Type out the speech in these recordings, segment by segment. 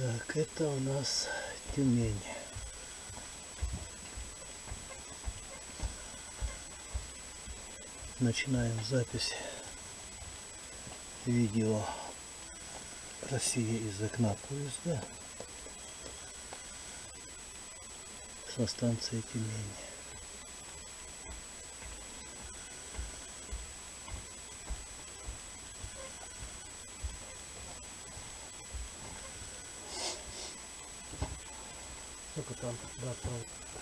Так, это у нас Тюмень. Начинаем запись видео России из окна поезда со станции Тюмень. Сколько там?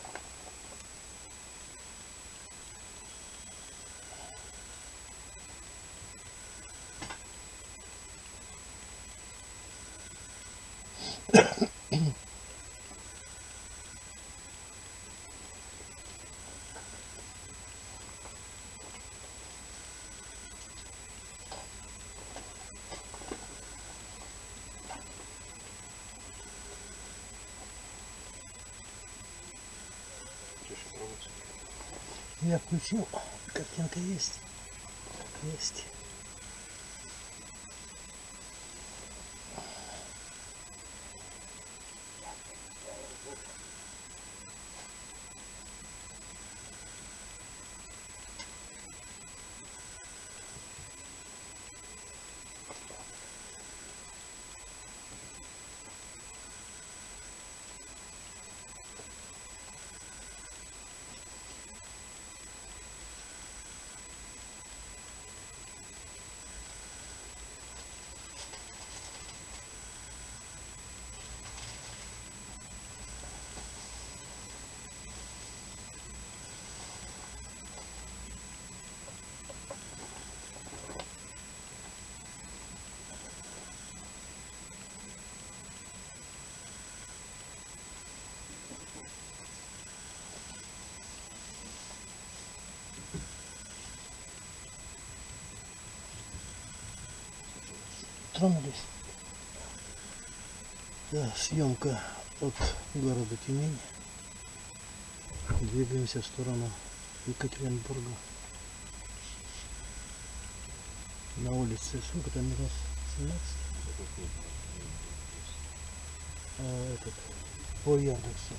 Я включил. Картинка есть. Есть. Тронулись. Да, съемка от города Тюмень. Двигаемся в сторону Екатеринбурга. На улице, сколько там минус 17? А, этот, по Яндексу.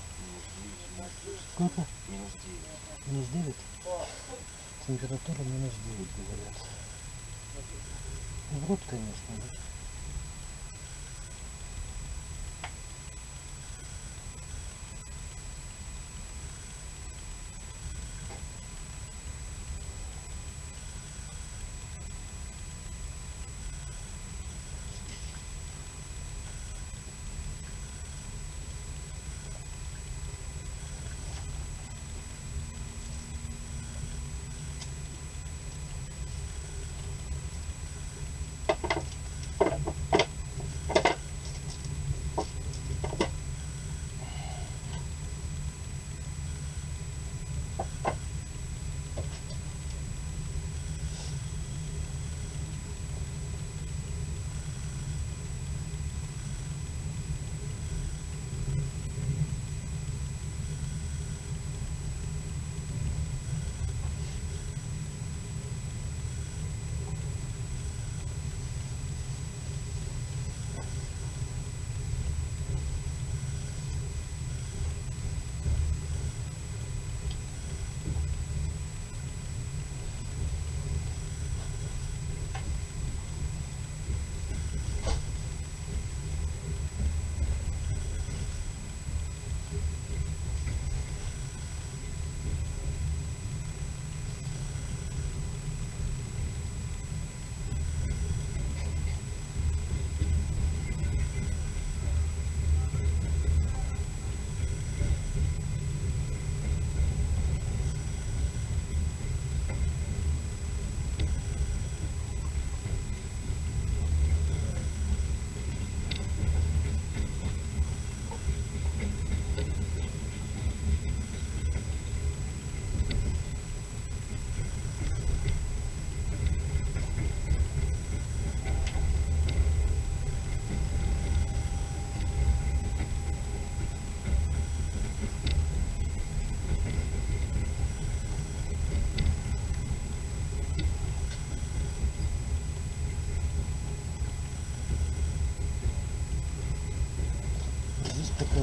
Сколько? Минус 9. Минус 9? Температура минус 9, говорят. Врут, конечно, да?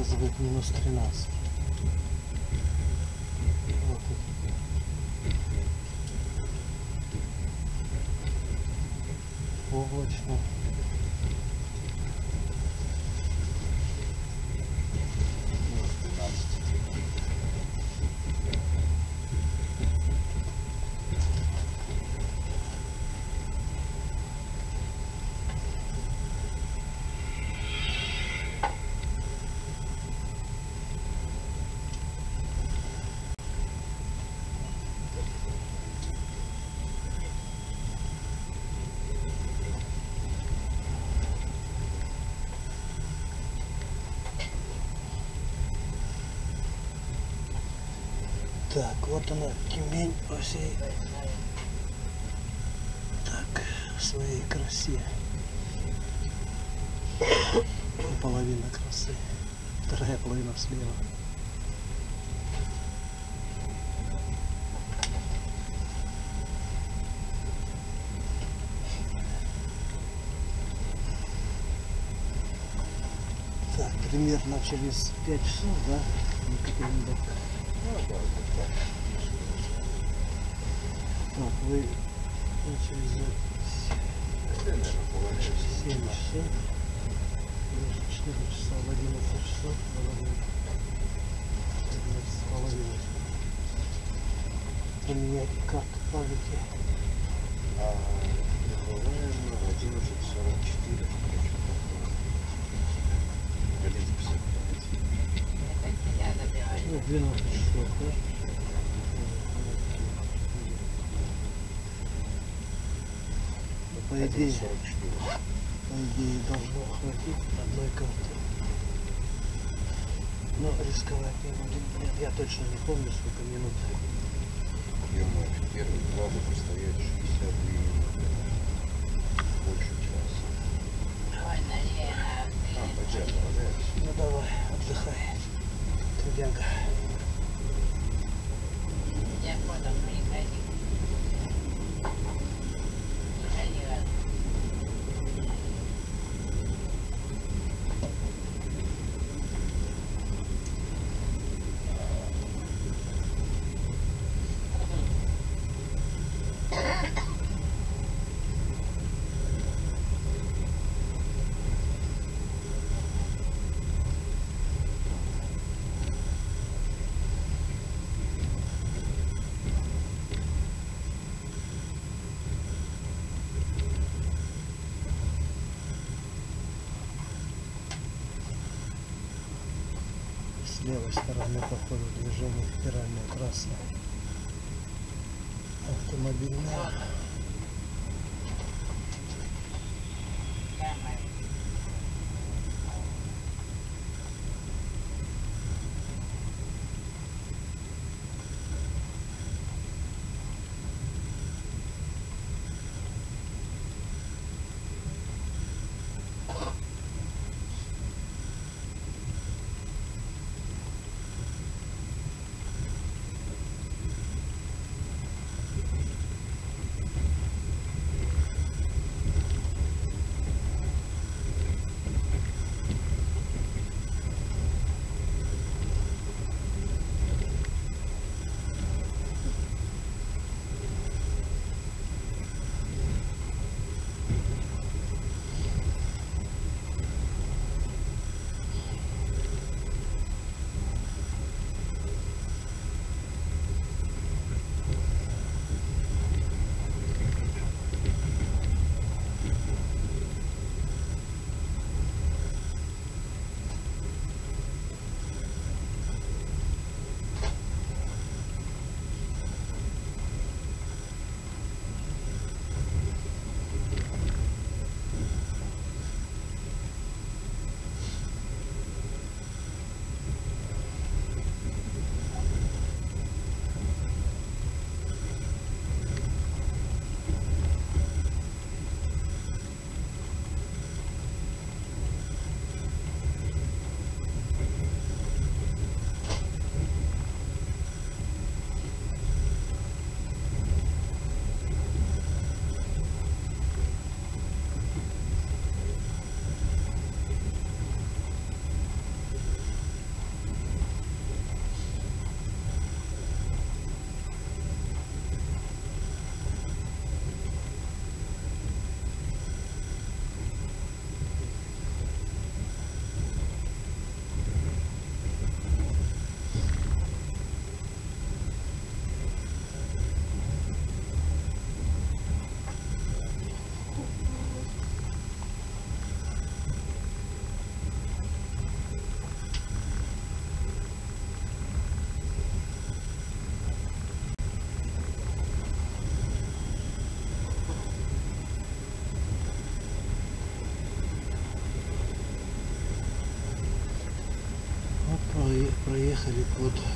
Показывает минус 13. Вот это. Облачно. Минус 12. Так, вот она, Тюмень по всей так, своей красе. Половина красы. Вторая половина слева. Примерно через 5 часов, да, Екатеринбург? Так. Вы начали за Это, наверное, половина 7 часов. Даже 4 часа в 11 часов. половина. 11 с половиной. Поменять карту памяти. А на 11.44. короче, такое. 11.55. Ну, 12 часов, По идее, 1.44. по идее должно хватить одной карты. Но рисковать не будем. Блин, я точно не помню, сколько минут. Ё-моё, первые два будут стоять 62 минуты. Больше часа. А, пойди, отправляйся. Ну давай, отдыхай. Трудяга. Я потом приходил. Приходила. С левой стороны по ходу движения федеральная трасса. Автомобильная.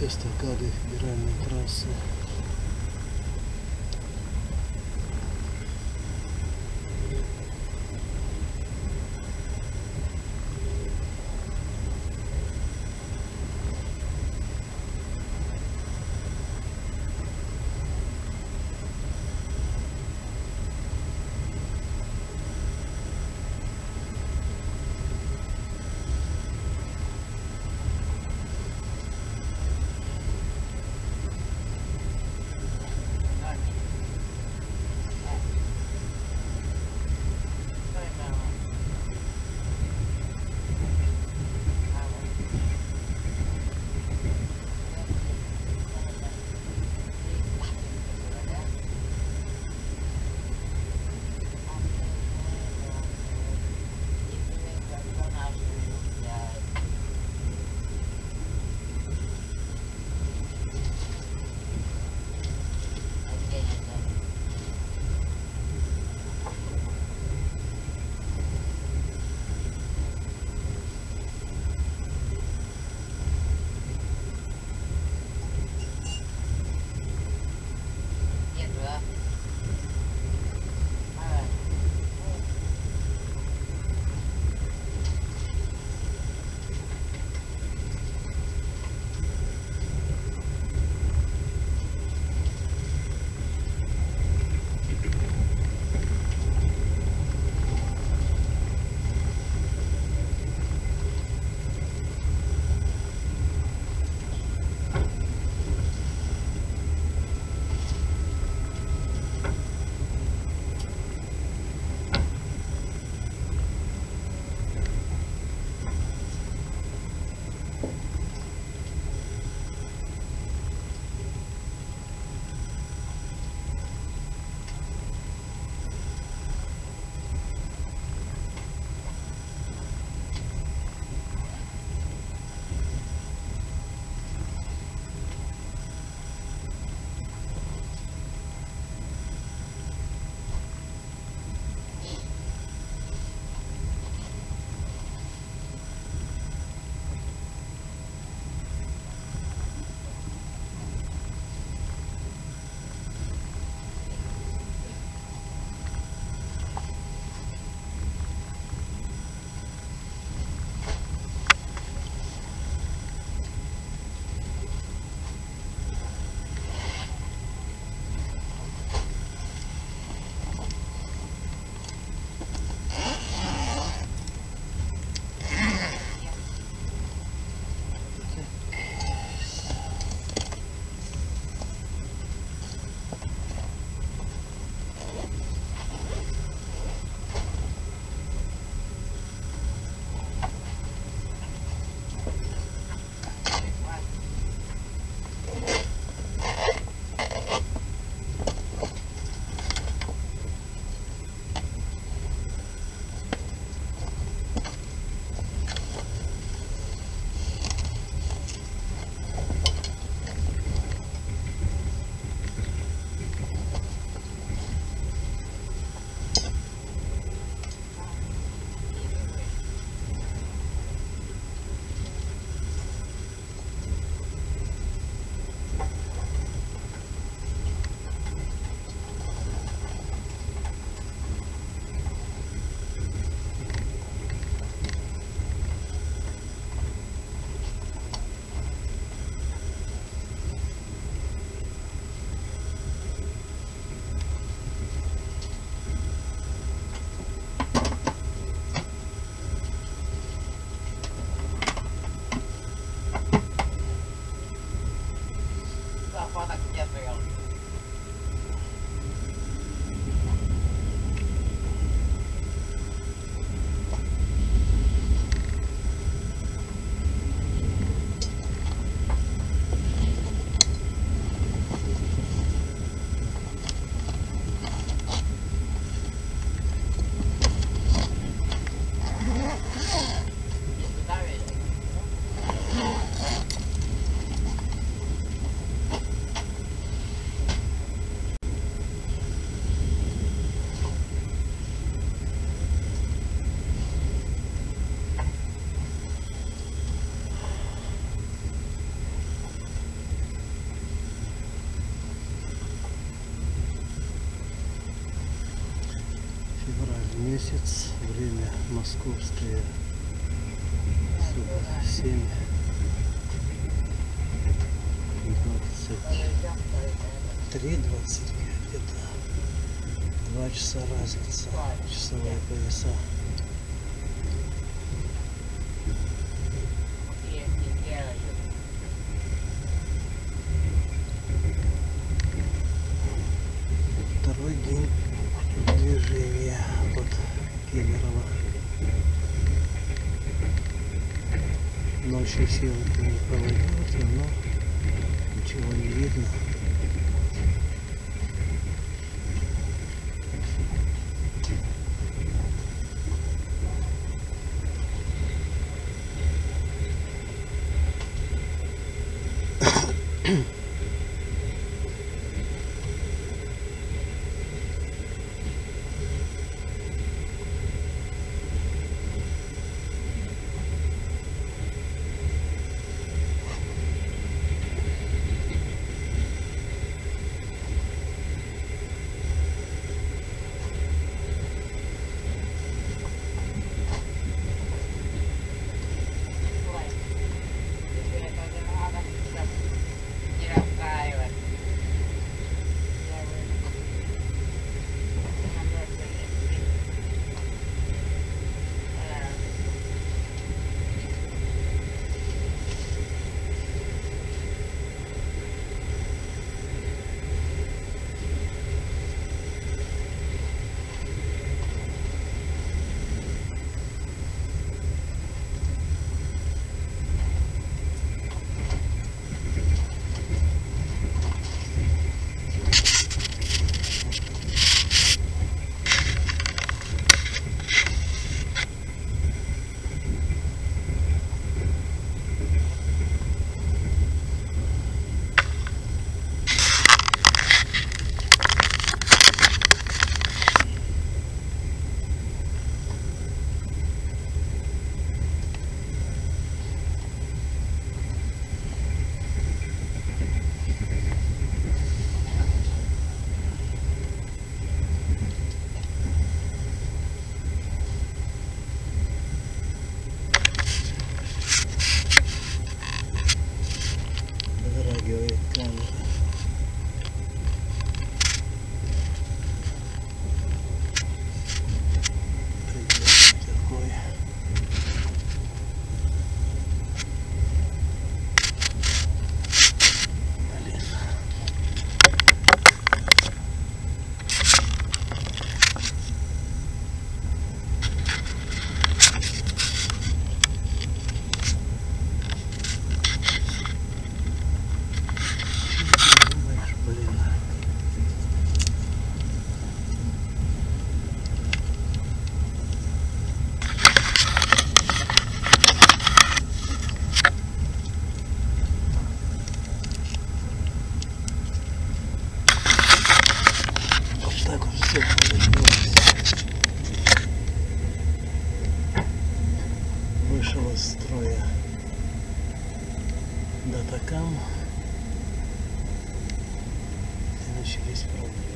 Эстакады федеральной трассы. Часовые пояса второй день движения от Кемерово. Ночью сел не проводился но ничего не видно из строя датакам. И начались проблемы,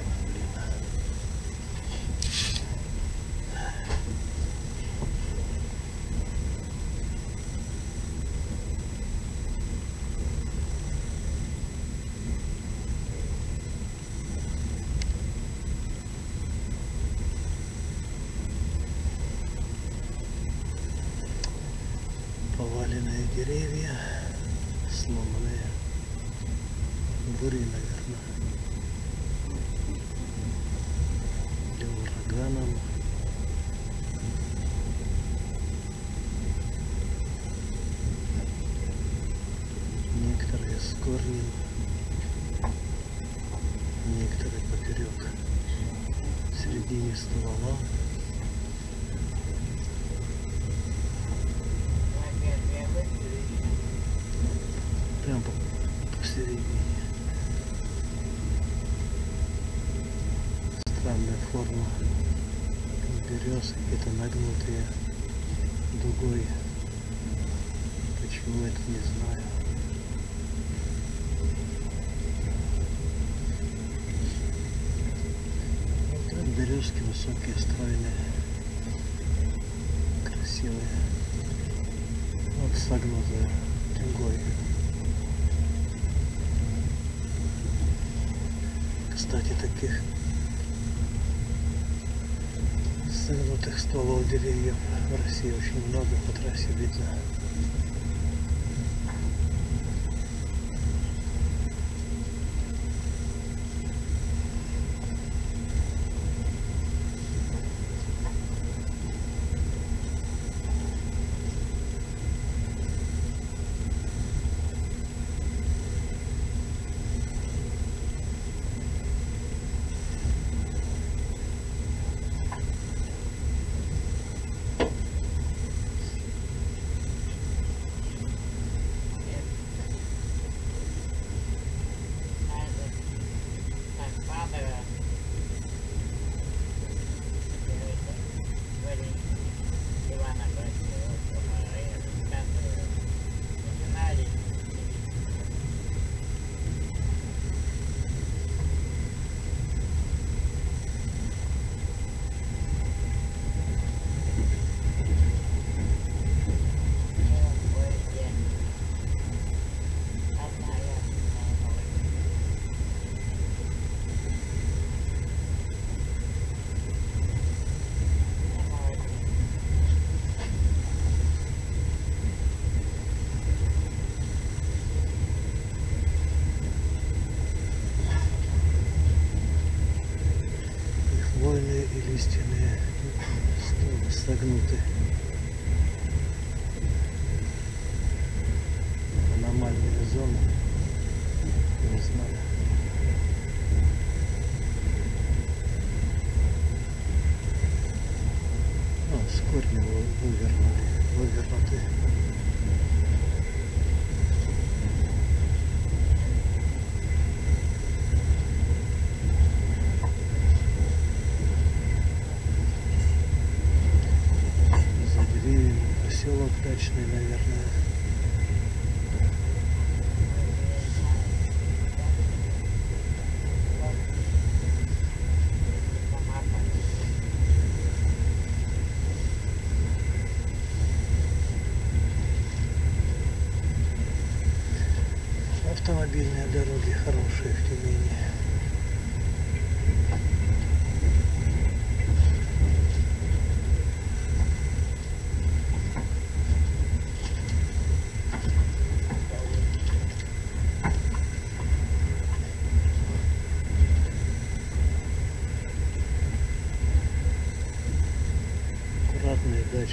Форма берез, какие-то нагнутые дугой. Почему это не знаю. Вот березки высокие, стройные, красивые. Вот согнутые тенгой. Кстати, таких стволов деревьев в России очень много по трассе видно.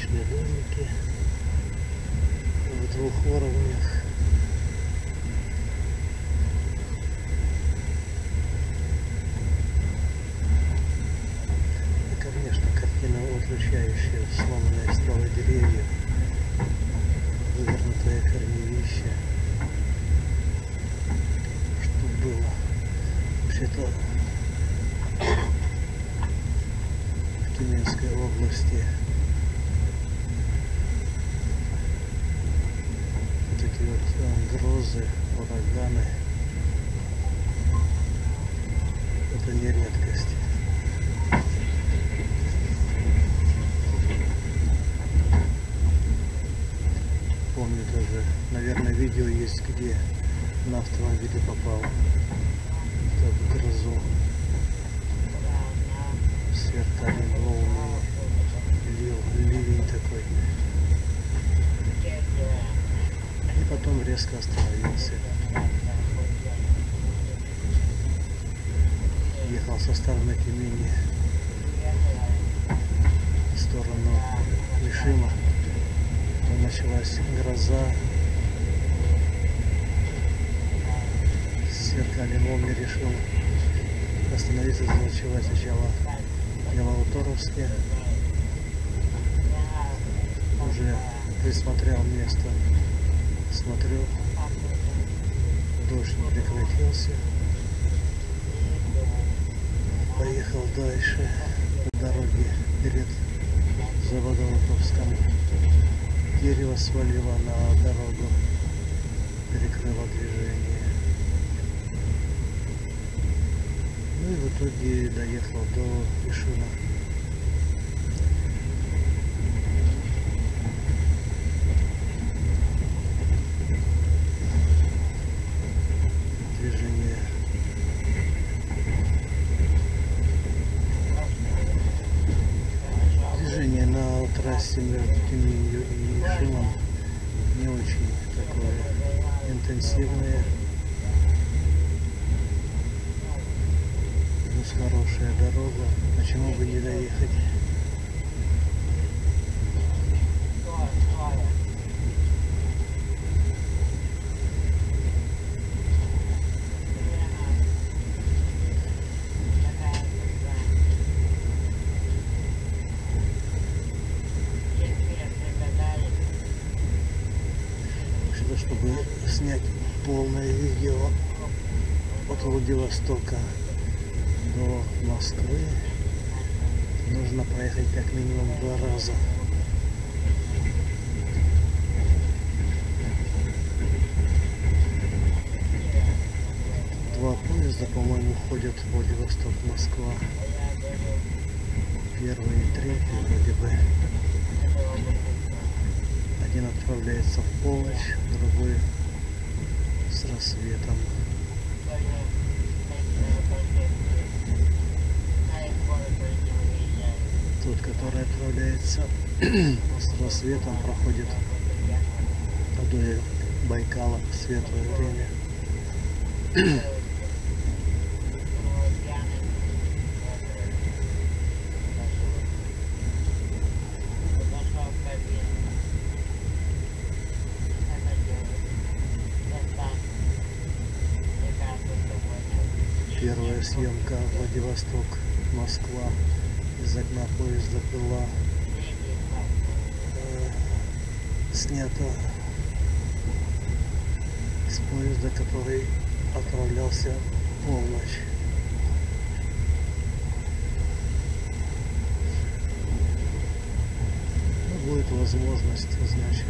Дачные домики в двух уровнях. И, конечно, картина удручающая, сломанные стволы деревьев, вывернутое корневище. Что было? Вообще-то в Тюменской области э, грозы, ураганы. Это не редкость. Помню даже, наверное, видео есть, где на автомобиле попал в грозу. Потом резко остановился. Ехал со стороны Тюмени в сторону Мишима. Потом началась гроза. Сверкали молнии, решил остановиться, заночевать сначала в Ялауторовске. Уже присмотрел место. Смотрю, дождь не прекратился. Поехал дальше по дороге перед Заводоуковском. Дерево свалило на дорогу, перекрыло движение. Ну и в итоге доехал до Ишима. Движение движение между Тюменью и Ишимом не очень такое интенсивное. Плюс хорошая дорога. Почему бы не доехать? Что, чтобы снять полное видео от Владивостока до Москвы, нужно проехать как минимум два раза. Два поезда, по-моему, ходят в Владивосток-Москва. Первый и третий вроде бы. Один отправляется в полночь, другой с рассветом. Тот, который отправляется с рассветом, проходит вдоль Байкала в светлое время. съемка Владивосток-Москва из окна поезда была э, снята с поезда, который отправлялся в полночь. Ну, будет возможность, значит,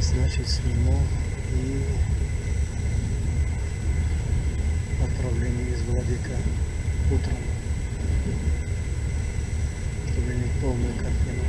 значит сниму и Владика утром, чтобы иметь полную картину.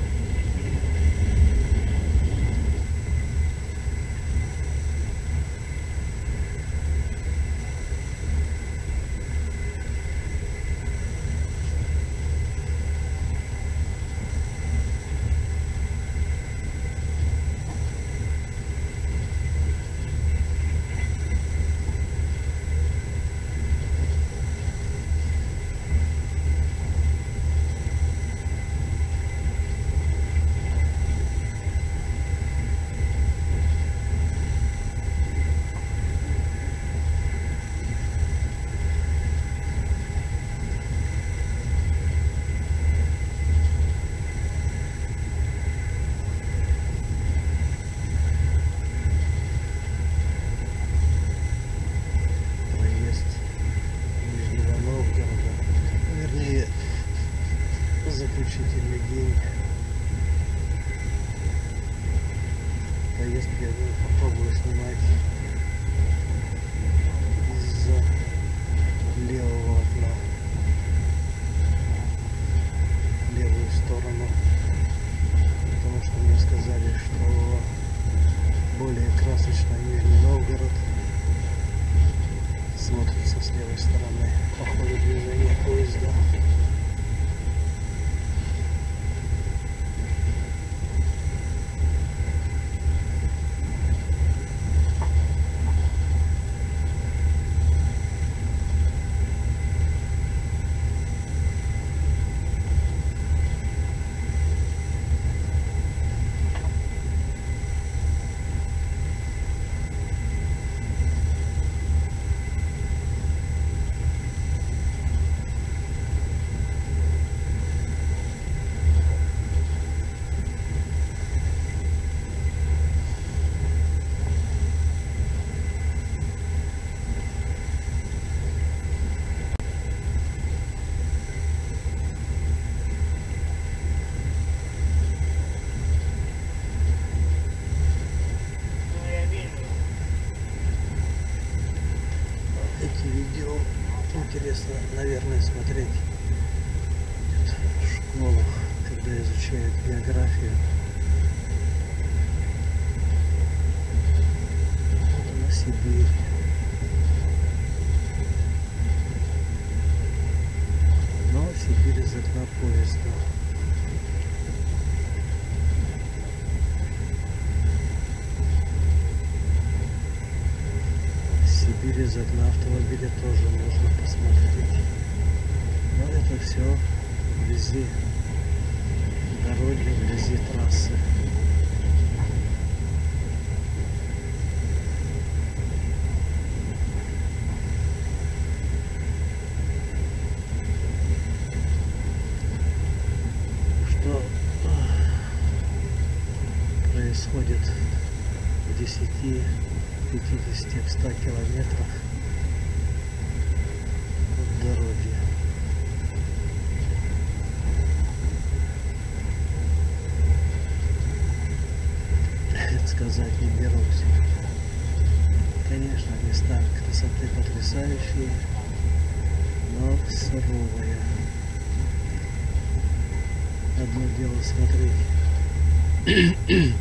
mm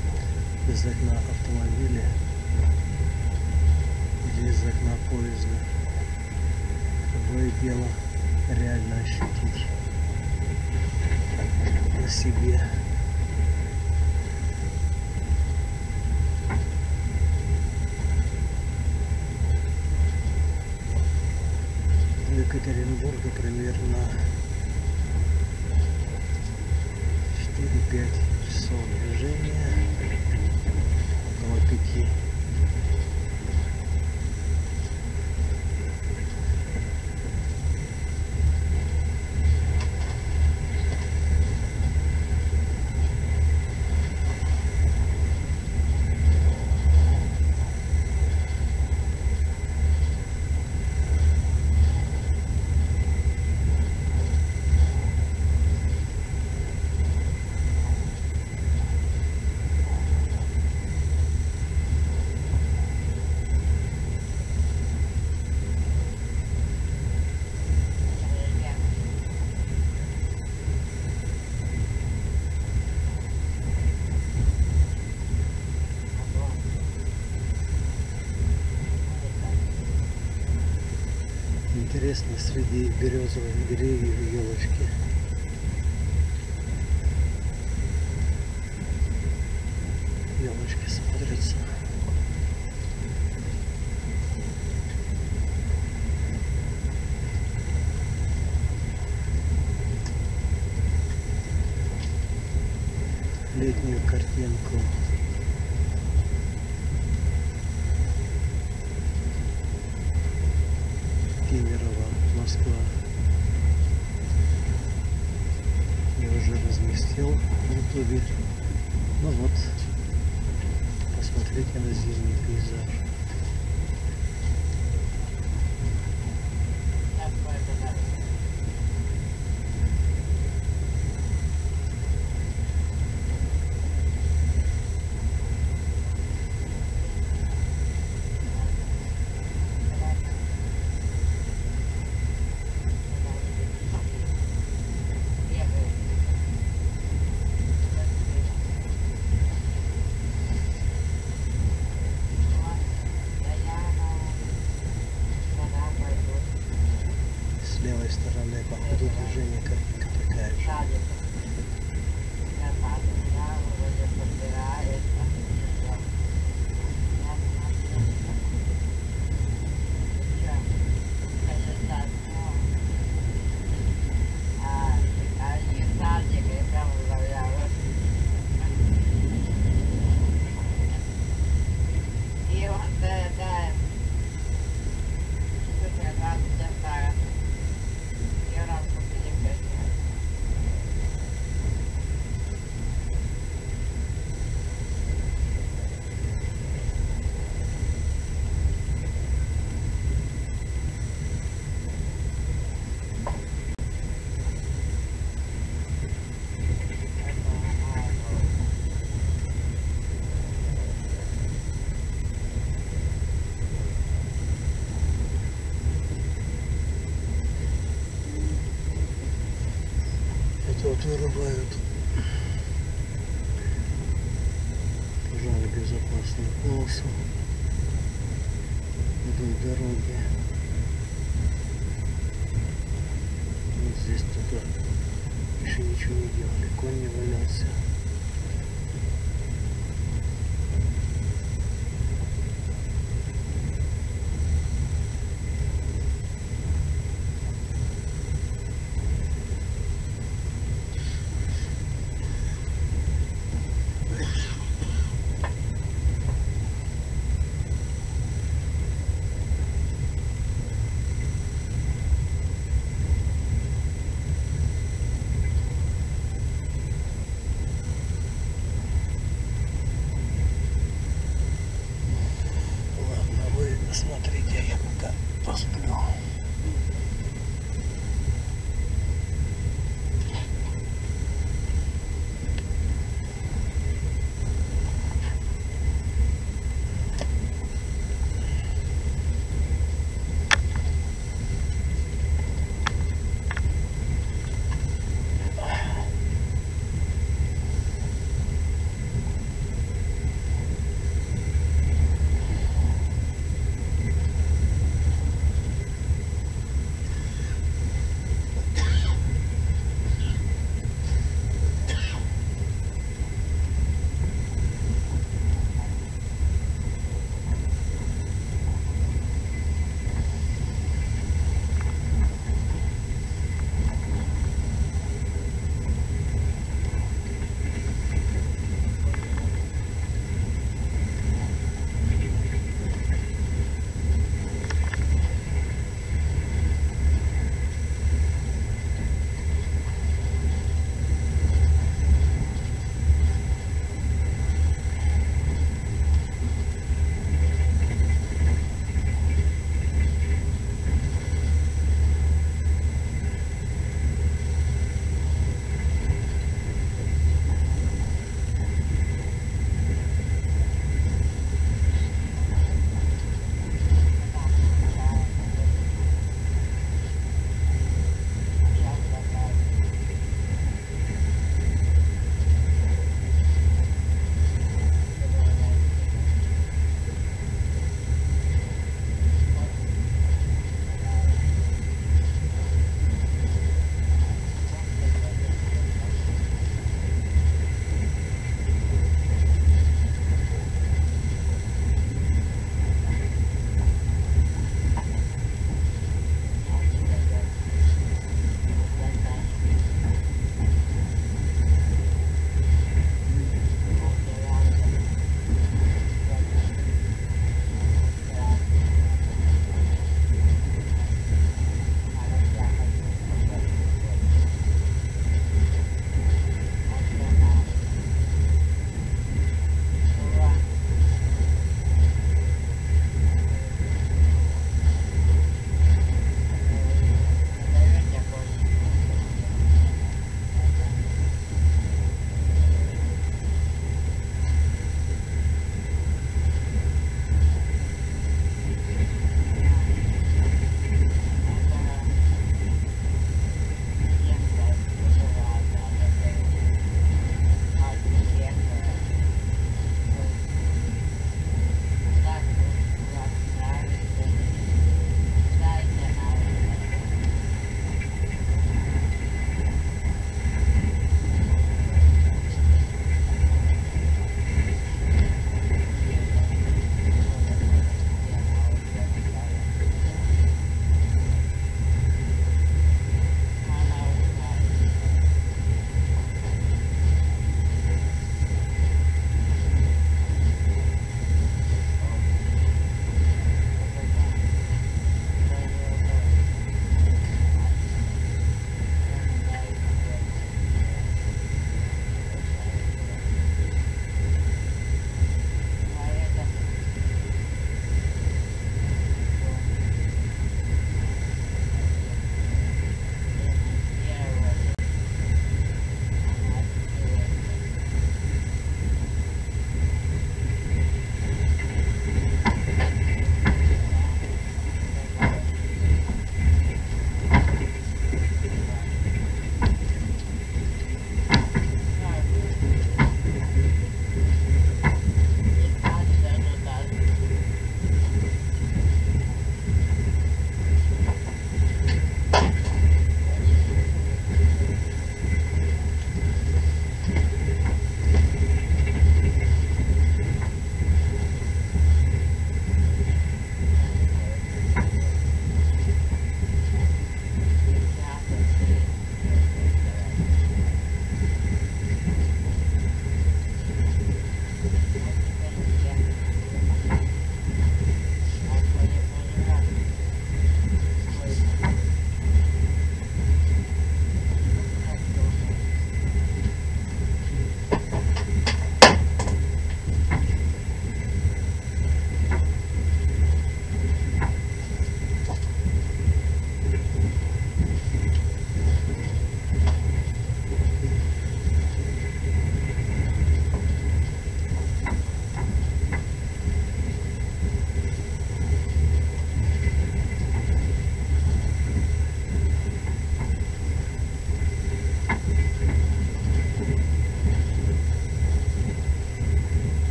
Интересно, среди березовых деревьев. Елочки